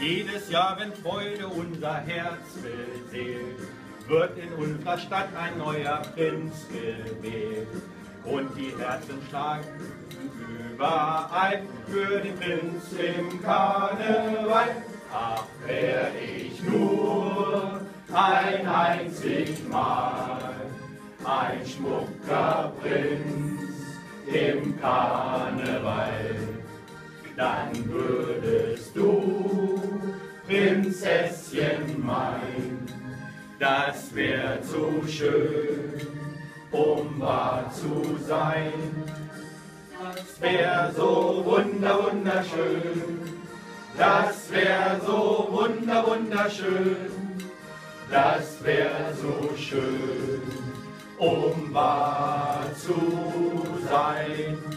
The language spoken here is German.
Jedes Jahr, wenn Freude unser Herz beseelt, wird in unserer Stadt ein neuer Prinz gewählt. Und die Herzen schlagen überall für den Prinz im Karneval. Ach, wär ich nur ein einzig Mal ein schmucker Prinz im Karneval, dann würdest du Prinzesschen mein, das wär zu schön, um wahr zu sein. Das wär so wunder wunderschön, das wär so wunder wunderschön, das wär so schön um wahr zu sein.